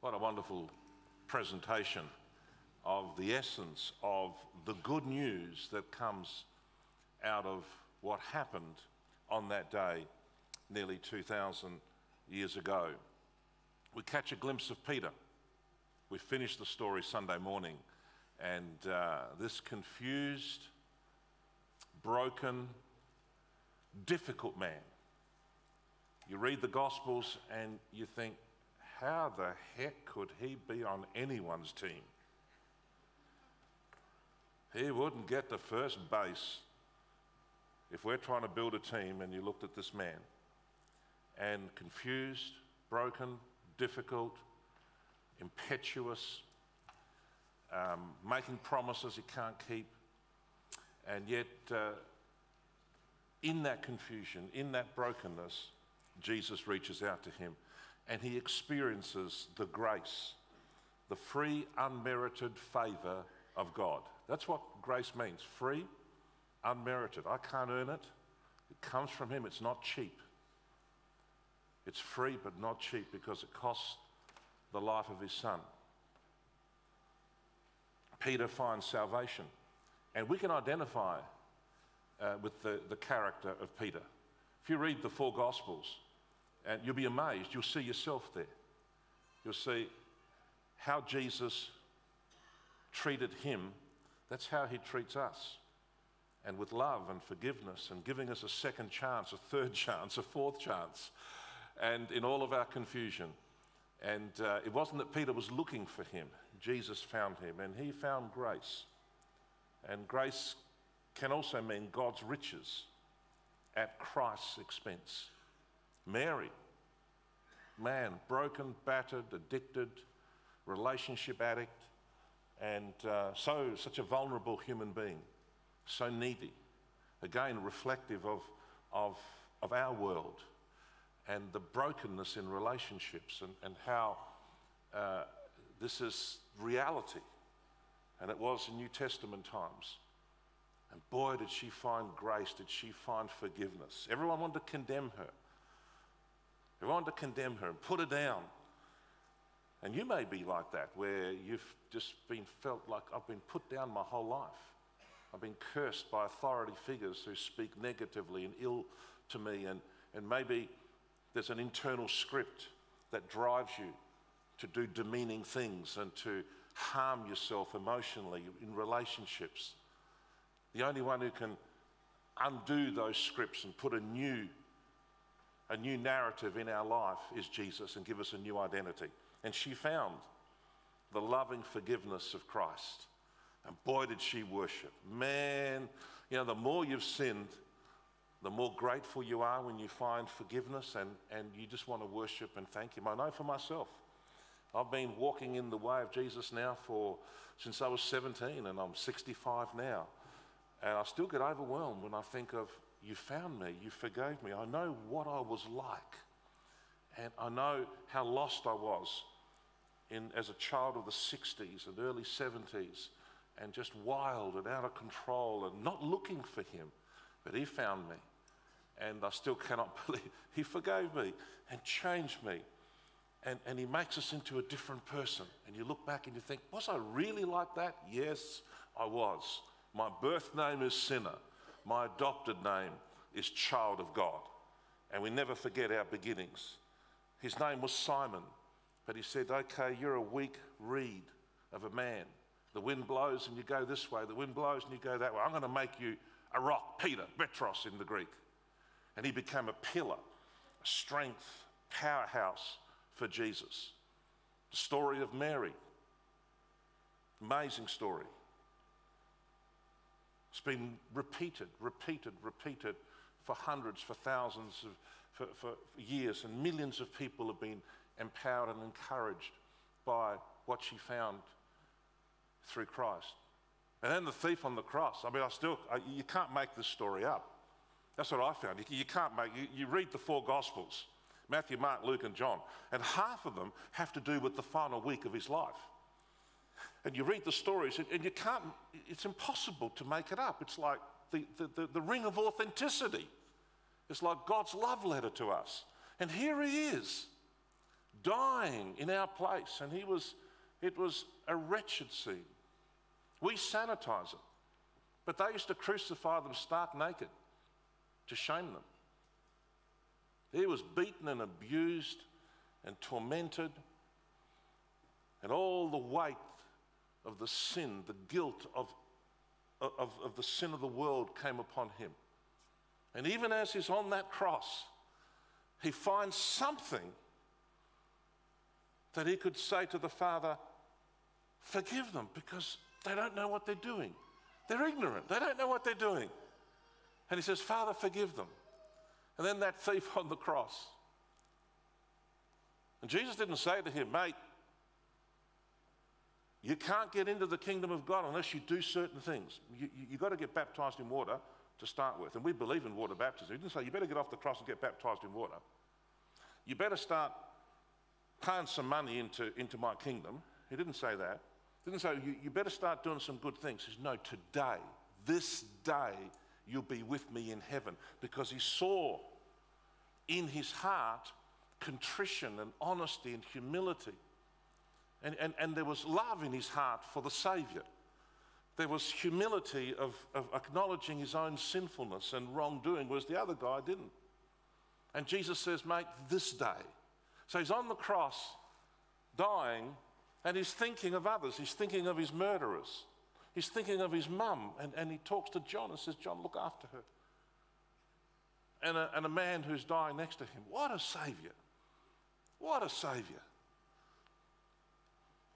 What a wonderful presentation of the essence of the good news that comes out of what happened on that day nearly 2,000 years ago. We catch a glimpse of Peter. We finish the story Sunday morning, and uh, this confused, broken, difficult man. You read the Gospels and you think, how the heck could he be on anyone's team? He wouldn't get the first base if we're trying to build a team and you looked at this man. And confused, broken, difficult, impetuous, um, making promises he can't keep, and yet uh, in that confusion, in that brokenness, Jesus reaches out to him and he experiences the grace, the free, unmerited favor of God. That's what grace means free, unmerited. I can't earn it. It comes from him, it's not cheap. It's free but not cheap because it costs the life of his son. Peter finds salvation, and we can identify uh, with the, the character of Peter. If you read the four Gospels, and you'll be amazed. You'll see yourself there. You'll see how Jesus treated him. That's how he treats us. And with love and forgiveness and giving us a second chance, a third chance, a fourth chance. And in all of our confusion. And uh, it wasn't that Peter was looking for him, Jesus found him, and he found grace. And grace can also mean God's riches at Christ's expense. Mary, man, broken, battered, addicted, relationship addict, and uh, so such a vulnerable human being, so needy. Again, reflective of, of, of our world and the brokenness in relationships and, and how uh, this is reality. And it was in New Testament times. And boy, did she find grace, did she find forgiveness. Everyone wanted to condemn her. They wanted to condemn her and put her down. And you may be like that, where you've just been felt like I've been put down my whole life. I've been cursed by authority figures who speak negatively and ill to me, and, and maybe there's an internal script that drives you to do demeaning things and to harm yourself emotionally in relationships. The only one who can undo those scripts and put a new a new narrative in our life is Jesus and give us a new identity. And she found the loving forgiveness of Christ. And boy, did she worship. Man, you know, the more you've sinned, the more grateful you are when you find forgiveness and, and you just want to worship and thank Him. I know for myself. I've been walking in the way of Jesus now for since I was 17 and I'm 65 now. And I still get overwhelmed when I think of you found me, you forgave me. I know what I was like. And I know how lost I was in, as a child of the 60s and early 70s and just wild and out of control and not looking for him. But he found me. And I still cannot believe he forgave me and changed me. And, and he makes us into a different person. And you look back and you think, was I really like that? Yes, I was. My birth name is Sinner. My adopted name is Child of God. And we never forget our beginnings. His name was Simon, but he said, Okay, you're a weak reed of a man. The wind blows and you go this way, the wind blows and you go that way. I'm going to make you a rock, Peter, Petros in the Greek. And he became a pillar, a strength, powerhouse for Jesus. The story of Mary, amazing story. It's been repeated, repeated, repeated for hundreds, for thousands of for, for years, and millions of people have been empowered and encouraged by what she found through Christ. And then the thief on the cross. I mean, I still, I, you can't make this story up. That's what I found. You, you can't make, you, you read the four Gospels Matthew, Mark, Luke, and John, and half of them have to do with the final week of his life and you read the stories, and you can't, it's impossible to make it up. It's like the, the, the, the ring of authenticity. It's like God's love letter to us. And here he is, dying in our place, and he was, it was a wretched scene. We sanitize it, but they used to crucify them stark naked to shame them. He was beaten and abused and tormented, and all the weight of the sin, the guilt of, of, of the sin of the world came upon him. And even as he's on that cross, he finds something that he could say to the Father, Forgive them because they don't know what they're doing. They're ignorant, they don't know what they're doing. And he says, Father, forgive them. And then that thief on the cross. And Jesus didn't say to him, Mate, you can't get into the kingdom of God unless you do certain things. You, you, got to get baptized in water to start with. And we believe in water baptism. He didn't say, You better get off the cross and get baptized in water. You better start paying some money into, into my kingdom. He didn't say that. He didn't say, you, you better start doing some good things. He says, No, today, this day, you'll be with me in heaven. Because he saw in his heart contrition and honesty and humility. And, and, and there was love in his heart for the Saviour. There was humility of, of acknowledging his own sinfulness and wrongdoing, whereas the other guy didn't. And Jesus says, Mate, this day. So he's on the cross, dying, and he's thinking of others. He's thinking of his murderers. He's thinking of his mum. And, and he talks to John and says, John, look after her. And a, and a man who's dying next to him. What a savior! What a savior!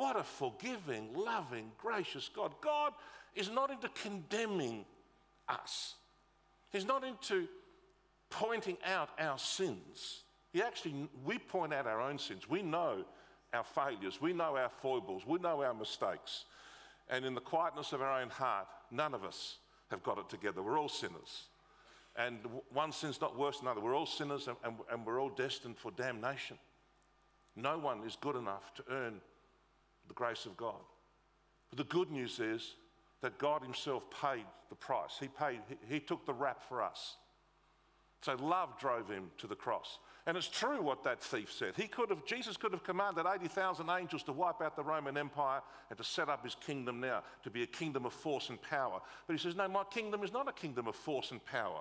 What a forgiving, loving, gracious God. God is not into condemning us, He's not into pointing out our sins. He actually, we point out our own sins. We know our failures, we know our foibles, we know our mistakes. And in the quietness of our own heart, none of us have got it together. We're all sinners. And one sin's not worse than another. We're all sinners and, and, and we're all destined for damnation. No one is good enough to earn the grace of God. But the good news is that God Himself paid the price. He paid, He, took the rap for us. So love drove him to the cross. And it's true what that thief said. He could have, Jesus could have commanded 80,000 angels to wipe out the Roman Empire and to set up his kingdom now, to be a kingdom of force and power. But he says, No, my kingdom is not a kingdom of force and power.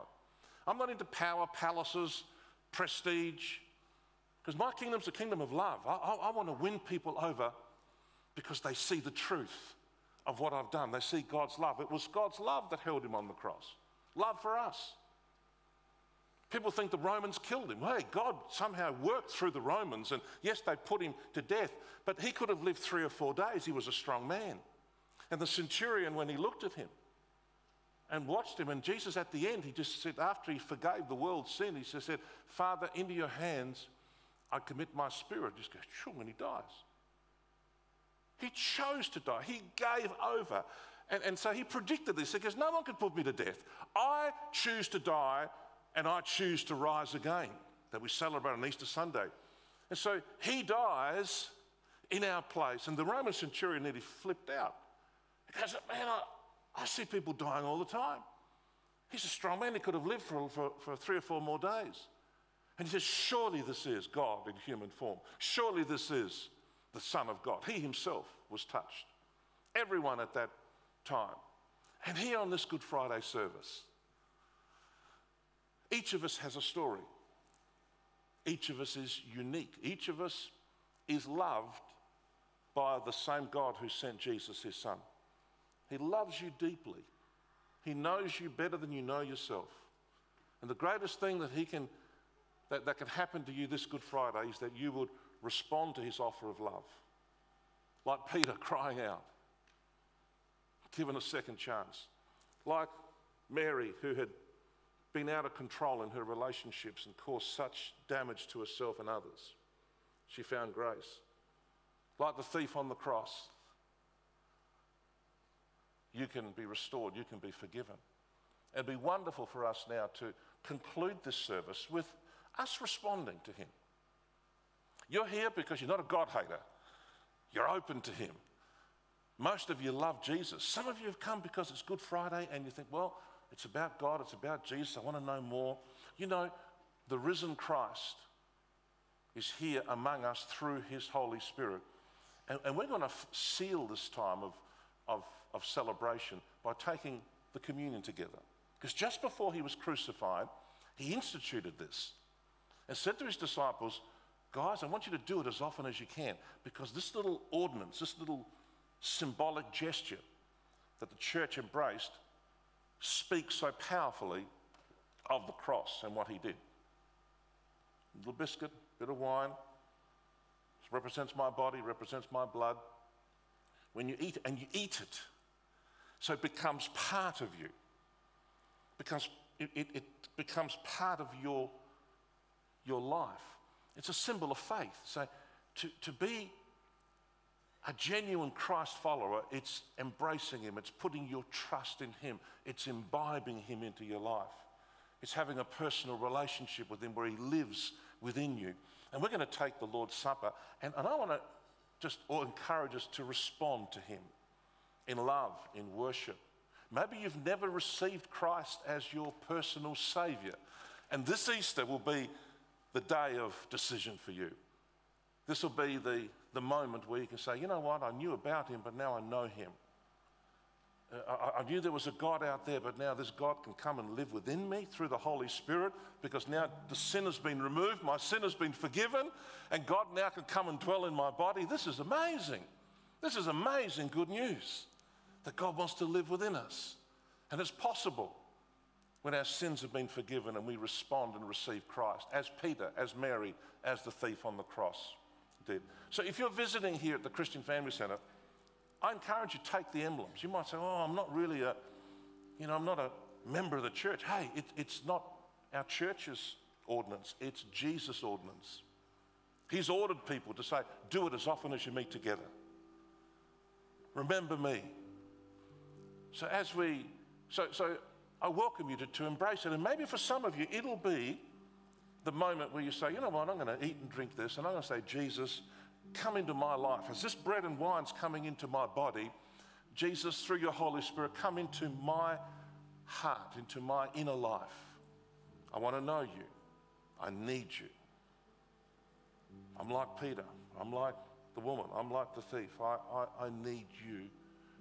I'm not into power, palaces, prestige, because my kingdom's a kingdom of love. I, I, I want to win people over because they see the truth of what I've done. They see God's love. It was God's love that held him on the cross, love for us. People think the Romans killed him. Hey, God somehow worked through the Romans, and yes, they put him to death, but he could have lived three or four days. He was a strong man. And the centurion, when he looked at him and watched him, and Jesus at the end, he just said, after he forgave the world's sin, he just said, Father, into your hands I commit my spirit. Just goes, shoo, and he dies. He chose to die. He gave over. And, and so he predicted this. He goes, No one can put me to death. I choose to die and I choose to rise again, that we celebrate on Easter Sunday. And so he dies in our place. And the Roman centurion nearly flipped out. He goes, Man, I, I see people dying all the time. He's a strong man. He could have lived for, for, for three or four more days. And he says, Surely this is God in human form. Surely this is the Son of God. He himself was touched. Everyone at that time. And here on this Good Friday service, each of us has a story. Each of us is unique. Each of us is loved by the same God who sent Jesus, his son. He loves you deeply. He knows you better than you know yourself. And the greatest thing that he can that, that can happen to you this Good Friday is that you would respond to his offer of love. Like Peter crying out, given a second chance. Like Mary, who had been out of control in her relationships and caused such damage to herself and others. She found grace. Like the thief on the cross, you can be restored, you can be forgiven. It'd be wonderful for us now to conclude this service with us responding to Him. You're here because you're not a God hater, you're open to Him. Most of you love Jesus. Some of you have come because it's Good Friday and you think, well, it's about God, it's about Jesus, I want to know more. You know, the risen Christ is here among us through his Holy Spirit. And, and we're going to f- seal this time of, of, of celebration by taking the communion together. Because just before he was crucified, he instituted this and said to his disciples, Guys, I want you to do it as often as you can because this little ordinance, this little symbolic gesture that the church embraced speaks so powerfully of the cross and what he did. A little biscuit, bit of wine, represents my body, represents my blood. When you eat and you eat it, so it becomes part of you. Becomes, it, it, it becomes part of your, your life. It's a symbol of faith. So to, to be a genuine Christ follower, it's embracing Him, it's putting your trust in Him, it's imbibing Him into your life. It's having a personal relationship with Him where He lives within you. And we're going to take the Lord's Supper, and, and I want to just encourage us to respond to Him in love, in worship. Maybe you've never received Christ as your personal Savior, and this Easter will be the day of decision for you. This will be the, the moment where you can say, you know what, I knew about Him, but now I know Him. Uh, I, I, knew there was a God out there, but now this God can come and live within me through the Holy Spirit because now the sin has been removed, my sin has been forgiven, and God now can come and dwell in my body. This is amazing. This is amazing good news that God wants to live within us. And it's possible when our sins have been forgiven and we respond and receive Christ, as Peter, as Mary, as the thief on the cross did. So if you're visiting here at the Christian Family Centre, I encourage you to take the emblems. You might say, oh, I'm not really a, you know, I'm not a member of the church. Hey, it, it's not our church's ordinance, it's Jesus' ordinance. He's ordered people to say, do it as often as you meet together. Remember me. So as we, so, so I welcome you to, to embrace it. And maybe for some of you, it'll be the moment where you say, you know what, I'm going to eat and drink this, and I'm going to say, Jesus, come into my life. As this bread and wine's coming into my body, Jesus, through your Holy Spirit, come into my heart, into my inner life. I want to know you. I need you. I'm like Peter. I'm like the woman. I'm like the thief. I, I, I need you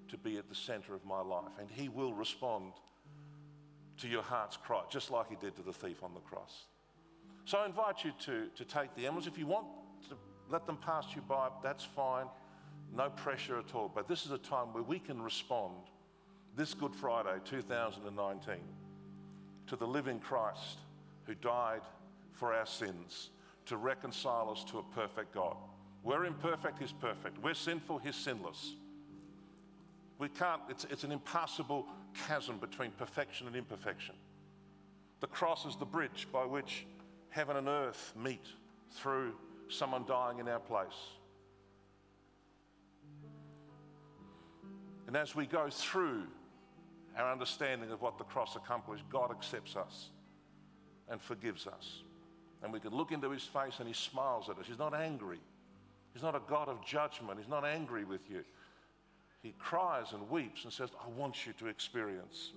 to be at the center of my life. And he will respond to your heart's cry, just like he did to the thief on the cross. So I invite you to, to take the emblems. If you want to let them pass you by, that's fine. No pressure at all. But this is a time where we can respond this Good Friday 2019 to the living Christ who died for our sins to reconcile us to a perfect God. We're imperfect, He's perfect. We're sinful, He's sinless. We can't, it's, it's an impassable chasm between perfection and imperfection. The cross is the bridge by which heaven and earth meet through someone dying in our place. And as we go through our understanding of what the cross accomplished, God accepts us and forgives us. And we can look into his face and he smiles at us. He's not angry. He's not a God of judgment. He's not angry with you. He cries and weeps and says, I want you to experience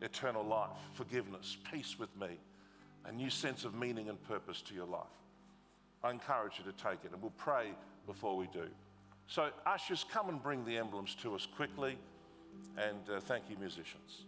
eternal life, forgiveness, peace with me, a new sense of meaning and purpose to your life. I encourage you to take it, and we'll pray before we do. So, ushers, come and bring the emblems to us quickly, and uh, thank you, musicians.